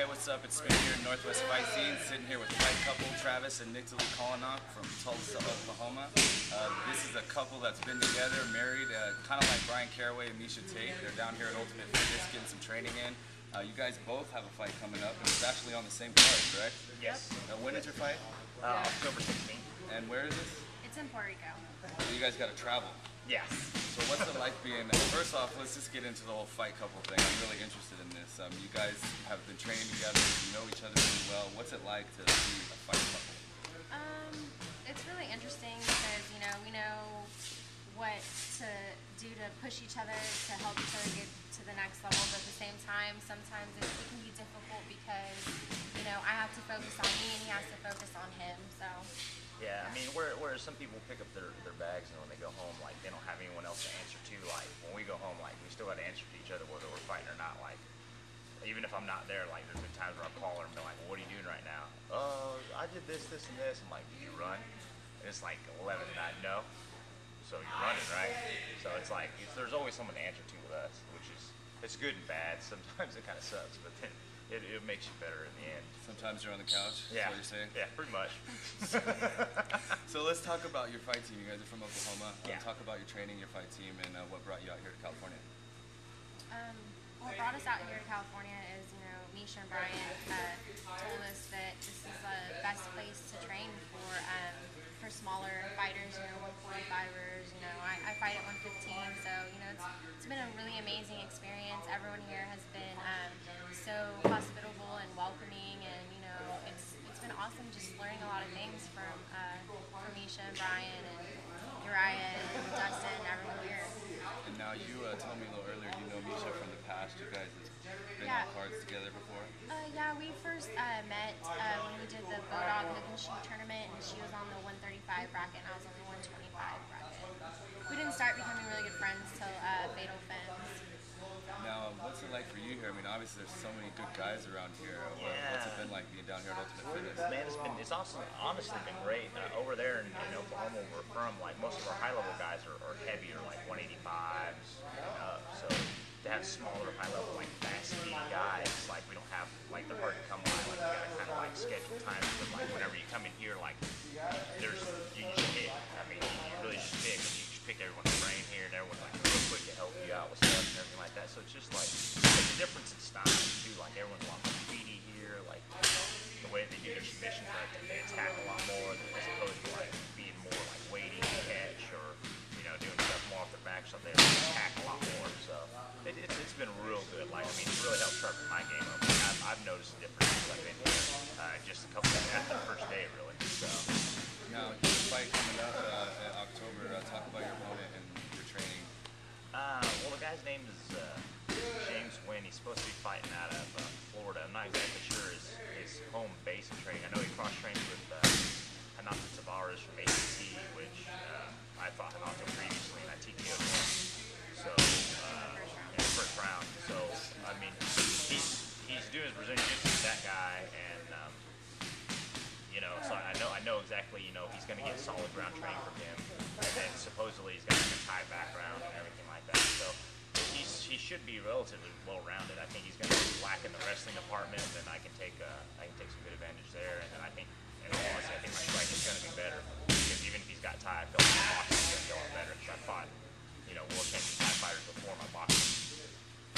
Hey, what's up? It's Spin here in Northwest Fight Scene, sitting here with fight couple Travis and Nick Calanoc from Tulsa, Oklahoma. Uh, this is a couple that's been together, married, uh, kind of like Brian Caraway and Miesha Tate. They're down here at Ultimate Fitness getting some training in. Uh, you guys both have a fight coming up, and it's actually on the same card, correct? Yes. Uh, when is your fight? Uh, October 16th. And where is this? It's in Puerto Rico. So you guys got to travel. Yes. So what's it like being? First off, let's just get into the whole fight couple thing. I'm really interested in this. Um, you guys have been training together. You know each other really well. What's it like to be a fight couple? Um, it's really interesting because you know we know what to do to push each other to help each other get to the next level. But at the same time, sometimes it, it can be difficult because you know I have to focus on me and he has to focus on him. So Yeah, I mean, where, where some people pick up their, their bags and when they go home, like, they don't have anyone else to answer to. Like, when we go home, like, we still got to answer to each other whether we're fighting or not. Like, even if I'm not there, like, there's been times where I'll call her and be like, what are you doing right now? Oh, I did this, this, and this. I'm like, did you run? And it's like 11 at night. No. So you're running, right? So it's like, it's, there's always someone to answer to with us, which is, it's good and bad. Sometimes it kind of sucks, but then it, it makes you better in the end. Sometimes you're on the couch. Is Yeah. what you're saying. Yeah, pretty much. So let's talk about your fight team. You guys are from Oklahoma. Um, Yeah. Talk about your training, your fight team, and uh, what brought you out here to California. um, what brought us out here to California is you know Miesha and Brian uh, told us that this is the best place to train for um, for smaller fighters. You know, 145ers. You know, I, I fight at 115, so you know it's, it's been a really amazing experience. Everyone here has been so hospitable and welcoming, and you know it's it's been awesome just learning a lot of things from uh, from Miesha and Brian and Urijah and Dustin and everyone here. And now you uh, told me a little earlier you know Miesha from the past. You guys have been Yeah. on cards together before. Uh, yeah, we first uh, met uh, when we did the Bodog Hook and Shoot tournament, and she was on the 135 bracket, and I was on the 125 bracket. We didn't start becoming really good friends till uh, Fatal Femmes. Now, what's it like for you here? I mean, obviously there's so many good guys around here. What, What's it been like being down here at Ultimate Fitness? Man, it's been it's also honestly been great uh, over there in, in Oklahoma. Where we're from, like most of our high level guys are, are heavier, like 185s and up. So to have smaller high level like fast speed guys, like we don't have like they're hard to come by. Like you gotta kind of like schedule times. But like do their they attack a lot more as opposed to like being more like waiting to catch or you know doing stuff more off their back. So they attack a lot more. So it, it's, it's been real good. Like I mean, it really helped sharpen my game up. Like, I've, I've noticed a difference since I've been here. Uh, just a couple days after the first day, really. So. Now, fight coming up uh, in October. Uh, talk about your opponent and your training. Uh, well, the guy's name is uh, James Wynn. He's supposed to be fighting out of uh, Florida. I'm not exactly sure home base training. I know he cross trained with uh, Hanato Tavares from ACC, which uh, I fought Hanato previously, and I TKO'd. So, uh, in the first round. So, I mean, he's, he's doing his Brazilian Jiu-Jitsu that guy, and um, you know, so I know I know exactly, you know, he's going to get solid ground training from him, and then supposedly he's got like a Thai background and everything like that. So he's he should be relatively well rounded. I think he's going to lack in the wrestling department, and I can take uh, I can take some good advantage there. And then I think, and honestly, I think my strike is going to be better because even if he's got Thai, I feel like my boxing is going to be a lot better because I fought, you know, world champion Thai fighters before my boxing.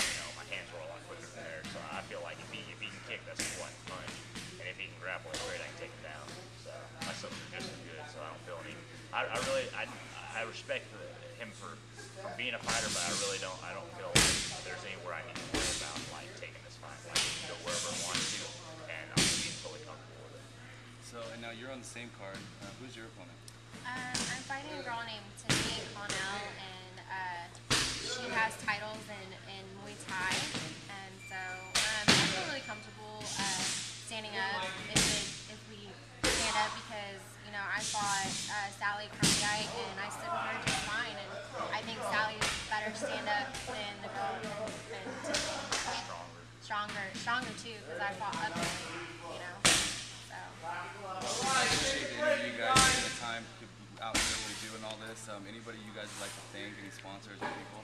You know, my hands were a lot quicker than theirs. So I feel like if he if he can kick, that's one punch. And if he can grapple, it's great. I can take him down. So my subs are just as good. So I don't feel any. I, I really I respect the, him for, for being a fighter, but I really don't I don't feel like there's anywhere I need to worry about like taking this fight. Like he can go wherever I want to, and I'm gonna be totally comfortable with it. So, and now you're on the same card. Uh, who's your opponent? Um, I'm fighting a girl named Tiffany Connell, and uh, she has titles Crondyke and I stood with her just fine, and I think Sally's better stand up than the girl and Stronger. Stronger, stronger too, because I fought ugly, you know. So. I appreciate interview, guys. Taking the time to be out here really doing all this. Um, anybody you guys would like to thank? Any sponsors or people?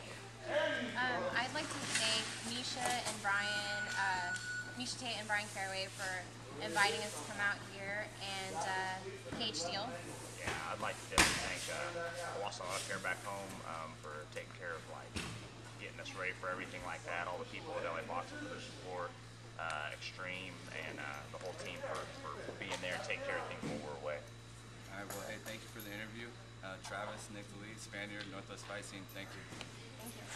Um, I'd like to thank Miesha and Brian uh, Miesha Tate and Brian Caraway for inviting us to come out here, and uh, Cage Steel. Yeah, I'd like to definitely thank uh, Wausau Auto Care back home um, for taking care of like getting us ready for everything like that. All the people at LA Boxing for their support, uh, Extreme, and uh, the whole team for, for being there and taking care of things while we're away. All right, well, hey, thank you for the interview. Uh, Travis, Nicdali, Spaniard, Northwest Fight Scene, thank you. Thank you.